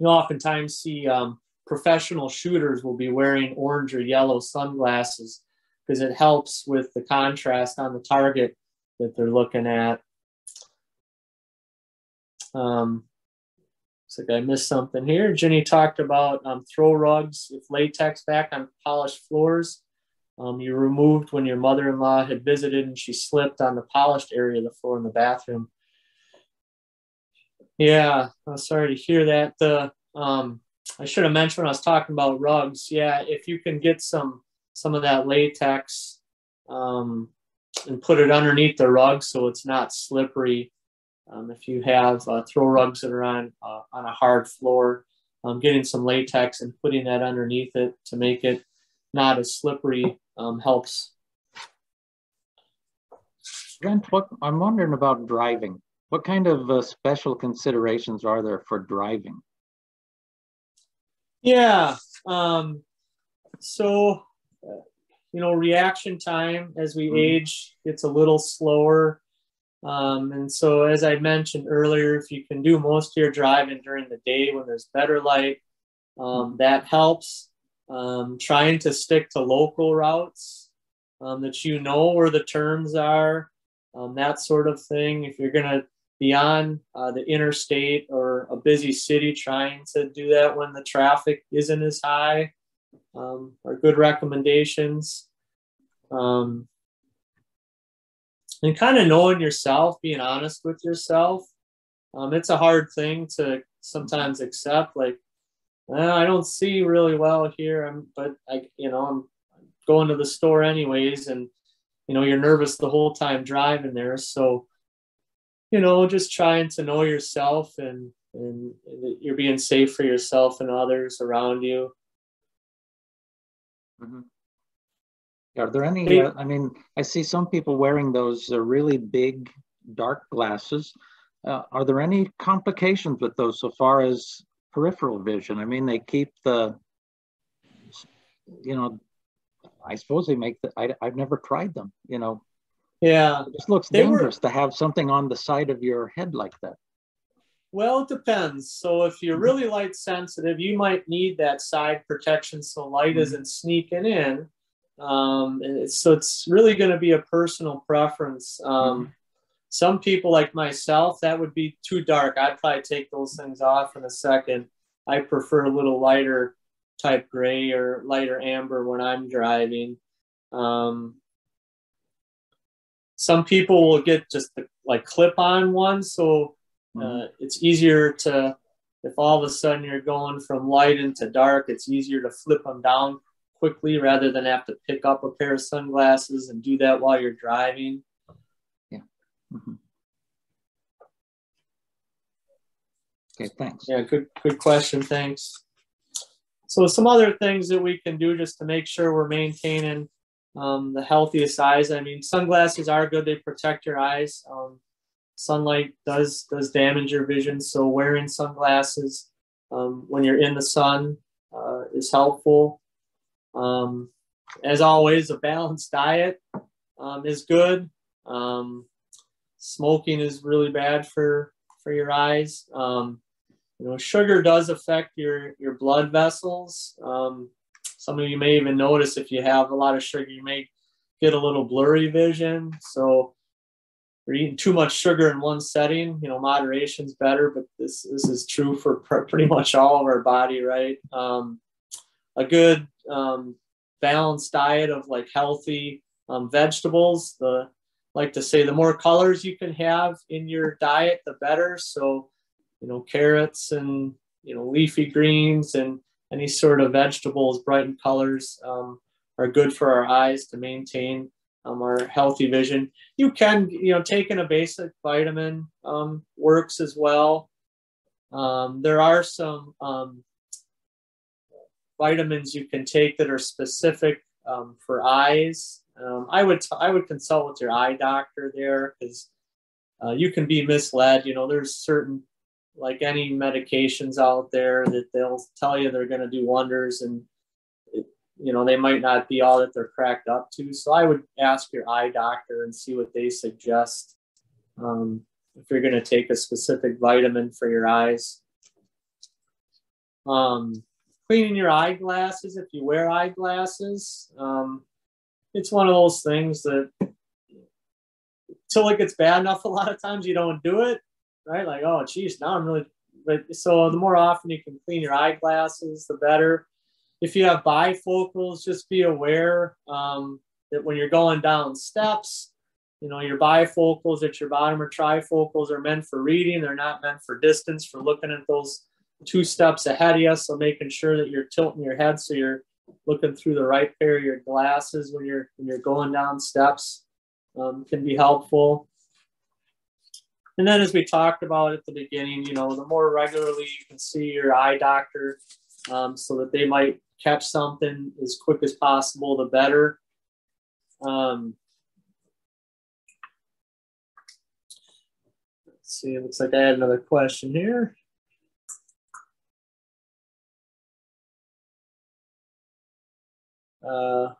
You oftentimes see um, professional shooters will be wearing orange or yellow sunglasses because it helps with the contrast on the target that they're looking at. Um, Looks like I missed something here. Jenny talked about um, throw rugs with latex back on polished floors. Um, you removed when your mother-in-law had visited and she slipped on the polished area of the floor in the bathroom. Yeah, I'm sorry to hear that. The Um, I should have mentioned when I was talking about rugs. Yeah, if you can get some some of that latex um, and put it underneath the rug so it's not slippery. Um, if you have uh, throw rugs that are on uh, on a hard floor, um, getting some latex and putting that underneath it to make it not as slippery um, helps. Brent, what I'm wondering about driving. What kind of uh, special considerations are there for driving? Yeah. Um, so, uh, you know, reaction time as we mm-hmm. age gets a little slower. Um, and so, as I mentioned earlier, if you can do most of your driving during the day when there's better light, um, mm-hmm. that helps. Um, trying to stick to local routes um, that you know where the turns are, um, that sort of thing. If you're going to be on uh, the interstate or a busy city, trying to do that when the traffic isn't as high um, are good recommendations. Um, and kind of knowing yourself, being honest with yourself. Um, it's a hard thing to sometimes accept. Like, well, I don't see really well here, I'm, but I, you know, I'm going to the store anyways, and you know, you're nervous the whole time driving there. So, you know, just trying to know yourself and and you're being safe for yourself and others around you. Mm-hmm. Are there any? Uh, I mean, I see some people wearing those uh, really big dark glasses. Uh, are there any complications with those so far as peripheral vision? I mean, they keep the, you know, I suppose they make the. I, I've never tried them. You know. Yeah. It just looks they dangerous were, to have something on the side of your head like that. Well, it depends. So if you're really light sensitive, you might need that side protection so light mm-hmm. isn't sneaking in. Um, it's, so it's really going to be a personal preference. Um, mm-hmm. Some people like myself, that would be too dark. I'd probably take those things off in a second. I prefer a little lighter type gray or lighter amber when I'm driving. Um, some people will get just the like clip on ones. So uh, mm-hmm. it's easier to, if all of a sudden you're going from light into dark, it's easier to flip them down quickly rather than have to pick up a pair of sunglasses and do that while you're driving. Yeah. Mm-hmm. Okay, thanks. Yeah, good, good question. Thanks. So some other things that we can do just to make sure we're maintaining um, the healthiest eyes. I mean, sunglasses are good; they protect your eyes. Um, sunlight does does damage your vision, so wearing sunglasses um, when you're in the sun uh, is helpful. Um, as always, a balanced diet um, is good. Um, smoking is really bad for for your eyes. Um, you know, sugar does affect your your blood vessels. Um, some of you may even notice if you have a lot of sugar, you may get a little blurry vision. So you're eating too much sugar in one setting, you know, moderation's better, but this this is true for pr- pretty much all of our body, right? Um, a good um, balanced diet of like healthy um, vegetables. The like to say the more colors you can have in your diet, the better. So, you know, carrots and you know leafy greens and any sort of vegetables, bright colors um, are good for our eyes to maintain um, our healthy vision. You can, you know, taking a basic vitamin um, works as well. Um, there are some um, vitamins you can take that are specific um, for eyes. Um, I would t- I would consult with your eye doctor there because uh, you can be misled. You know, there's certain like any medications out there that they'll tell you they're going to do wonders, and it, you know they might not be all that they're cracked up to. So I would ask your eye doctor and see what they suggest um, if you're going to take a specific vitamin for your eyes. Um, cleaning your eyeglasses if you wear eyeglasses. Um, it's one of those things that till it gets bad enough, a lot of times you don't do it, right? Like, oh, geez, now I'm really. But so the more often you can clean your eyeglasses, the better. If you have bifocals, just be aware um, that when you're going down steps, you know your bifocals at your bottom or trifocals are meant for reading. They're not meant for distance for looking at those two steps ahead of you. So making sure that you're tilting your head so you're looking through the right pair of your glasses when you're when you're going down steps um, can be helpful. And then as we talked about at the beginning, you know, the more regularly you can see your eye doctor um, so that they might catch something as quick as possible, the better. Um, let's see, it looks like I had another question here. Uh,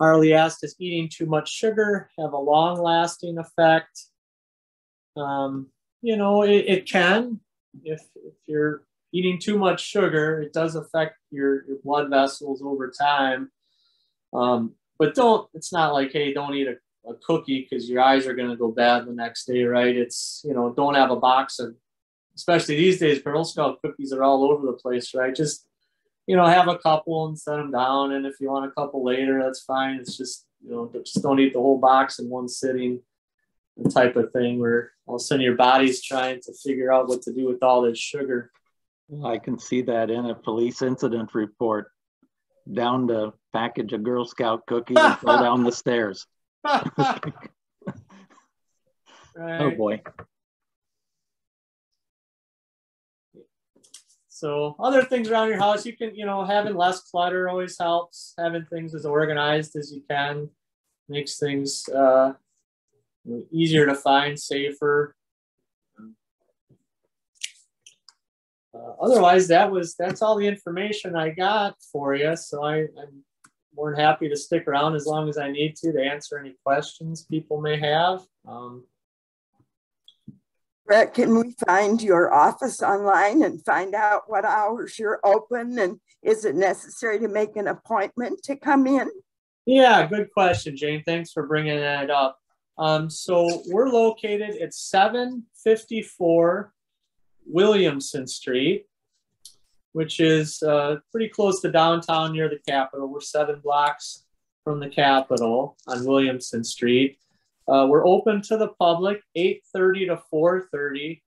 does eating too much sugar have a long lasting effect? Um, you know, it, it can. If, if you're eating too much sugar, it does affect your, your blood vessels over time. Um, but don't, it's not like, hey, don't eat a, a cookie because your eyes are going to go bad the next day, right? It's, you know, don't have a box of, especially these days, Girl Scout cookies are all over the place, right? Just you know, have a couple and set them down. And if you want a couple later, that's fine. It's just, you know, just don't eat the whole box in one sitting, the type of thing where all of a sudden your body's trying to figure out what to do with all this sugar. I can see that in a police incident report. Down to package a Girl Scout cookie and throw down the stairs. right. Oh boy. So other things around your house, you can, you know, having less clutter always helps. Having things as organized as you can makes things uh, easier to find, safer. Uh, otherwise, that was that's all the information I got for you. So I, I'm more than happy to stick around as long as I need to to answer any questions people may have. Um, Brett, can we find your office online and find out what hours you're open? And is it necessary to make an appointment to come in? Yeah, good question, Jane. Thanks for bringing that up. Um, so we're located at 754 Williamson Street, which is uh, pretty close to downtown near the Capitol. We're seven blocks from the Capitol on Williamson Street. Uh, we're open to the public 8.30 to 4.30,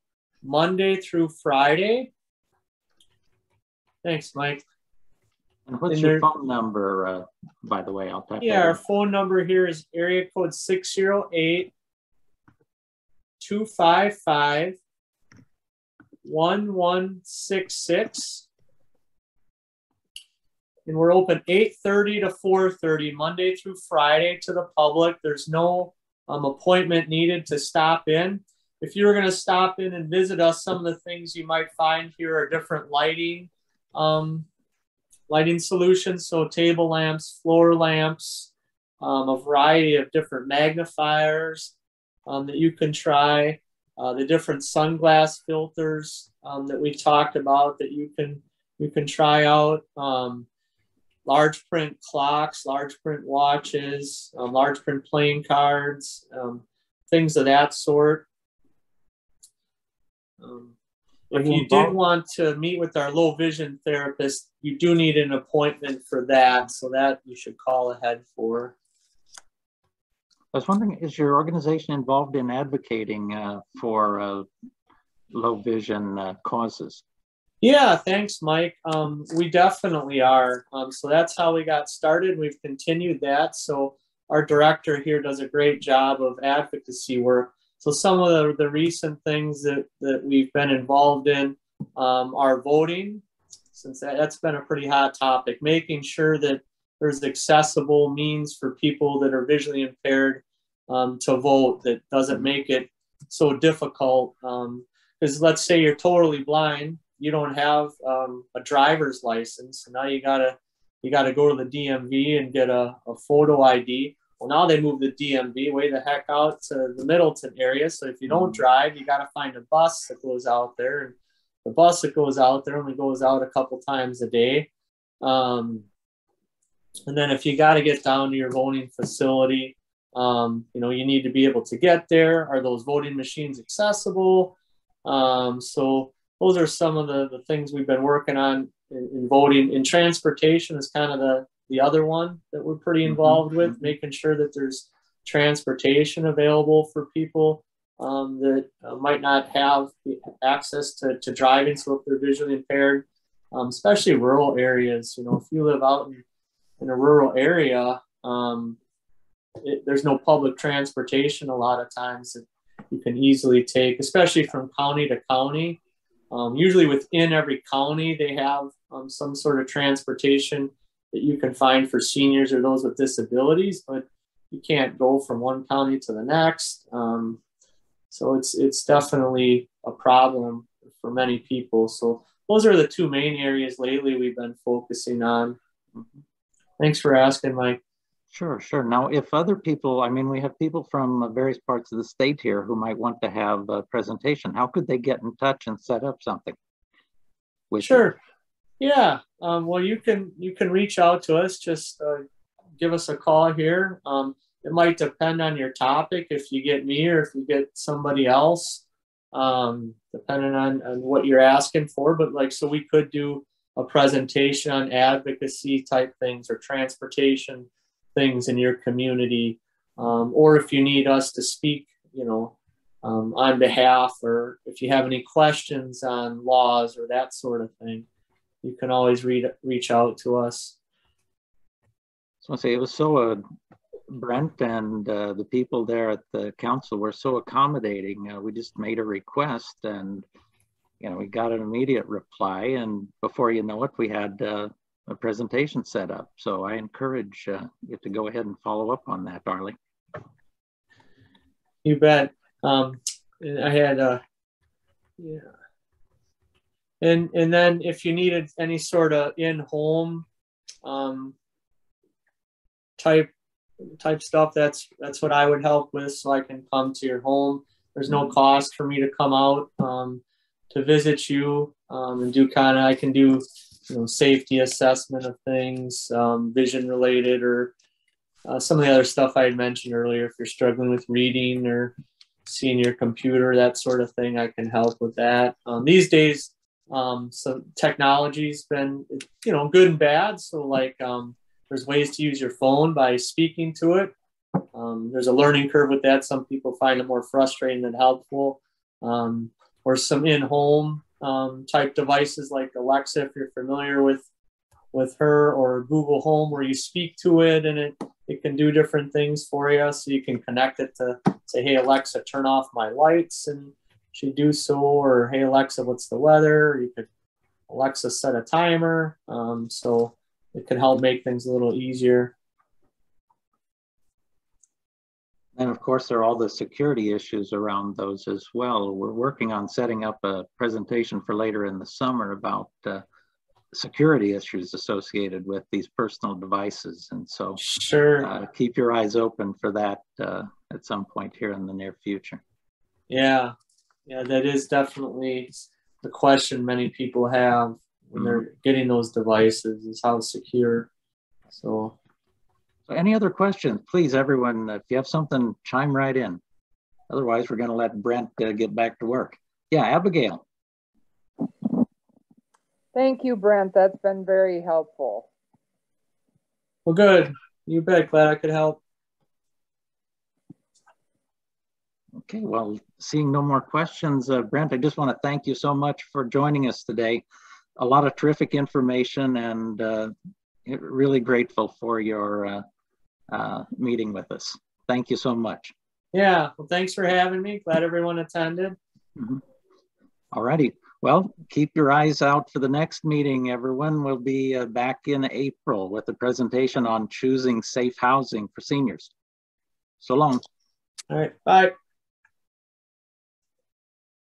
Monday through Friday. Thanks, Mike. And what's and your phone number, uh, by the way? I'll type Yeah, our phone number here is area code 608 255 1166 and we're open 8.30 to 4.30 monday through friday to the public there's no um, appointment needed to stop in. If you were going to stop in and visit us, some of the things you might find here are different lighting, um, lighting solutions. So table lamps, floor lamps, um, a variety of different magnifiers um, that you can try, uh, the different sunglass filters um, that we talked about that you can you can try out. Um, large print clocks, large print watches, um, large print playing cards, um, things of that sort. Um, if you did want to meet with our low vision therapist, you do need an appointment for that. So that you should call ahead for. I was wondering, is your organization involved in advocating uh, for uh, low vision uh, causes? Yeah, thanks, Mike. Um, we definitely are. Um, so that's how we got started. We've continued that. So our director here does a great job of advocacy work. So some of the, the recent things that, that we've been involved in um, are voting, since that, that's been a pretty hot topic, making sure that there's accessible means for people that are visually impaired um, to vote that doesn't make it so difficult. Because um, let's say you're totally blind you don't have um, a driver's license. Now you gotta you gotta go to the DMV and get a, a photo ID. Well, now they move the DMV way the heck out to the Middleton area. So if you don't mm-hmm. drive, you gotta find a bus that goes out there. And the bus that goes out there only goes out a couple times a day. Um, and then if you got to get down to your voting facility, um, you know, you need to be able to get there. Are those voting machines accessible? Um, so those are some of the, the things we've been working on in, in voting. In transportation is kind of the, the other one that we're pretty mm-hmm. involved mm-hmm. with, making sure that there's transportation available for people um, that uh, might not have access to, to driving. So if they're visually impaired, um, especially rural areas, you know, if you live out in, in a rural area, um, it, there's no public transportation a lot of times that you can easily take, especially from county to county. Um, usually within every county, they have um, some sort of transportation that you can find for seniors or those with disabilities, but you can't go from one county to the next. Um, so it's it's definitely a problem for many people. So those are the two main areas lately we've been focusing on. Thanks for asking, Mike. Sure, sure. Now, if other people, I mean, we have people from various parts of the state here who might want to have a presentation. How could they get in touch and set up something? sure. You? Yeah. Um, well, you can you can reach out to us. Just uh, give us a call here. Um, it might depend on your topic if you get me or if you get somebody else um, depending on, on what you're asking for but like so we could do a presentation on advocacy type things or transportation things in your community um, or if you need us to speak you know um, on behalf or if you have any questions on laws or that sort of thing you can always read, reach out to us so I say it was so uh, Brent and uh, the people there at the council were so accommodating. Uh, we just made a request and, you know, we got an immediate reply. And before you know it, we had uh, a presentation set up. So I encourage uh, you to go ahead and follow up on that, Darley. You bet. Um, I had, uh, yeah. And, and then if you needed any sort of in-home um, type type stuff, that's that's what I would help with, so I can come to your home. There's no cost for me to come out um, to visit you um, and do kind of. I can do you know safety assessment of things, um, vision related, or uh, some of the other stuff I had mentioned earlier. If you're struggling with reading or seeing your computer, that sort of thing, I can help with that. Um, these days, um, so technology's been you know good and bad. So like um, there's ways to use your phone by speaking to it. Um, there's a learning curve with that. Some people find it more frustrating than helpful. Um, or some in-home um, type devices like Alexa, if you're familiar with with her, or Google Home, where you speak to it and it it can do different things for you. So you can connect it to say, "Hey Alexa, turn off my lights," and she do so. Or, "Hey Alexa, what's the weather?" You could Alexa set a timer. Um, so it could help make things a little easier. And of course, there are all the security issues around those as well. We're working on setting up a presentation for later in the summer about uh, security issues associated with these personal devices. And so sure. Uh, keep your eyes open for that uh, at some point here in the near future. Yeah, yeah, that is definitely the question many people have when they're mm-hmm. getting those devices is how secure. So, so any other questions? Please, everyone, if you have something, chime right in. Otherwise, we're going to let Brent uh, get back to work. Yeah, Abigail. Thank you, Brent. That's been very helpful. Well, good. You bet. Glad I could help. Okay, well, seeing no more questions, uh, Brent, I just want to thank you so much for joining us today a lot of terrific information and uh, really grateful for your uh, uh, meeting with us. Thank you so much. Yeah, well, thanks for having me. Glad everyone attended. Mm -hmm. All righty. Well, keep your eyes out for the next meeting, everyone. We'll be uh, back in April with a presentation on choosing safe housing for seniors. So long. All right. Bye.